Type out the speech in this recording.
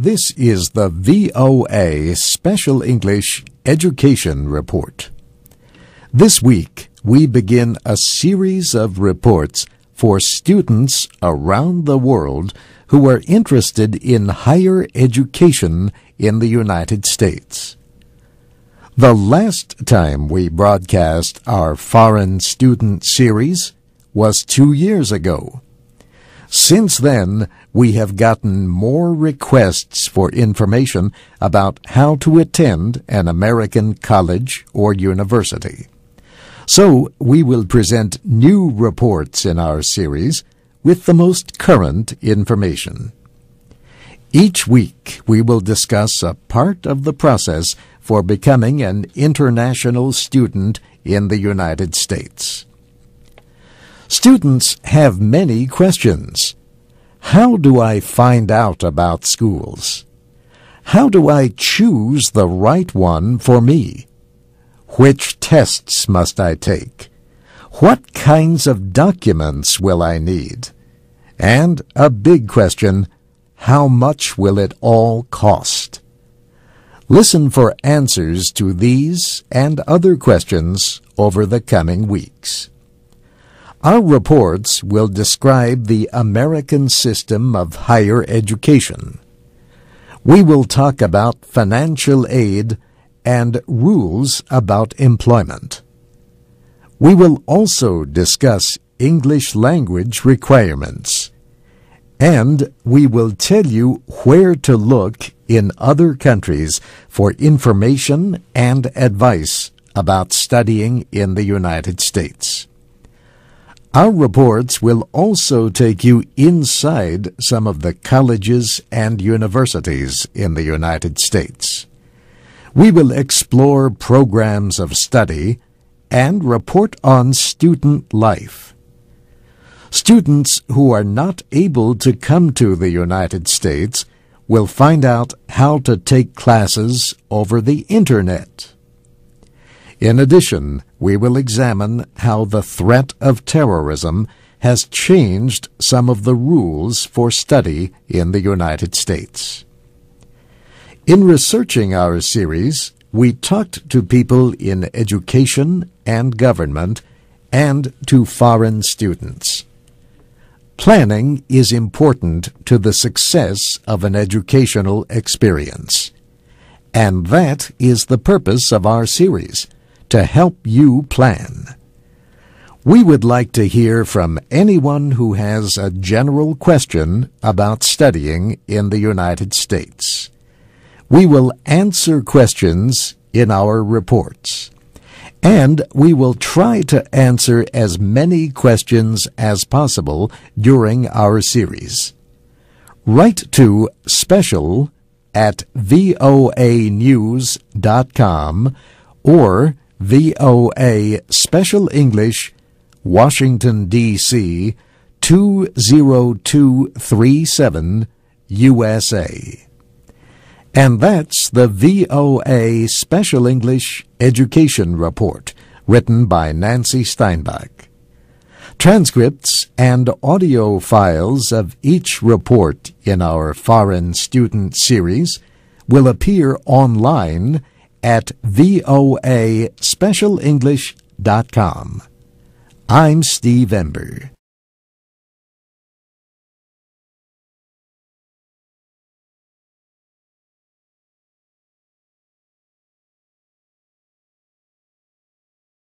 This is the VOA Special English Education Report. This week, we begin a series of reports for students around the world who are interested in higher education in the United States. The last time we broadcast our Foreign Student Series was two years ago. Since then, we have gotten more requests for information about how to attend an American college or university. So, we will present new reports in our series with the most current information. Each week, we will discuss a part of the process for becoming an international student in the United States. Students have many questions. How do I find out about schools? How do I choose the right one for me? Which tests must I take? What kinds of documents will I need? And a big question, how much will it all cost? Listen for answers to these and other questions over the coming weeks. Our reports will describe the American system of higher education. We will talk about financial aid and rules about employment. We will also discuss English language requirements. And we will tell you where to look in other countries for information and advice about studying in the United States. Our reports will also take you inside some of the colleges and universities in the United States. We will explore programs of study and report on student life. Students who are not able to come to the United States will find out how to take classes over the Internet. In addition, we will examine how the threat of terrorism has changed some of the rules for study in the United States. In researching our series, we talked to people in education and government and to foreign students. Planning is important to the success of an educational experience. And that is the purpose of our series to help you plan. We would like to hear from anyone who has a general question about studying in the United States. We will answer questions in our reports. And we will try to answer as many questions as possible during our series. Write to special at voanews.com or VOA Special English, Washington, D.C. 20237, USA. And that's the VOA Special English Education Report, written by Nancy Steinbach. Transcripts and audio files of each report in our Foreign Student Series will appear online at voaspecialenglish.com. I'm Steve Ember.